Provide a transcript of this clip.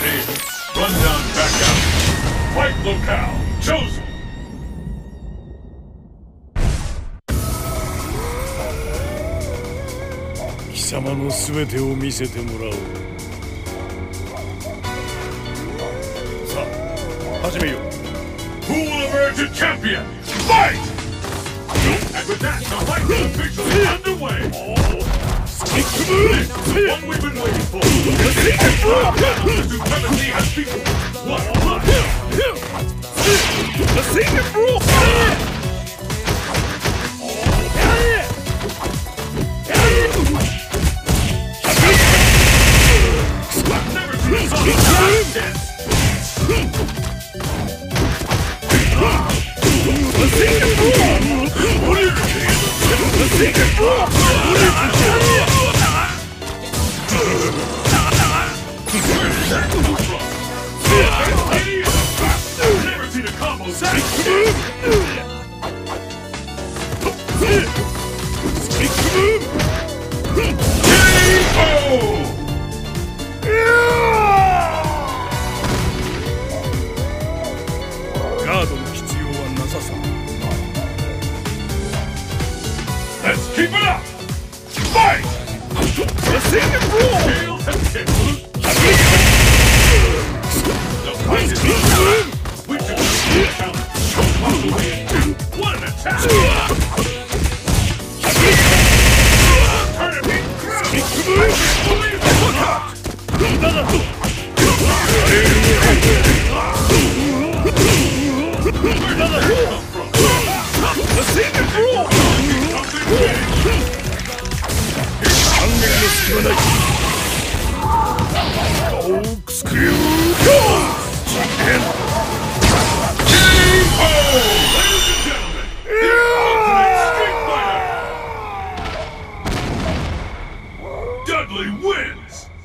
Rundown back out. Fight locale chosen. 貴様の全てを見せてもらおうさあ始めよう Who will emerge a champion? Fight! And with that, the fight is officially underway. What we've been waiting for! The supremacy has begun! What luck! The secret rule! The secret rule! The secret rule! Let's keep it up! Fight! The Sacred Rule! Tails 隙はない family wins!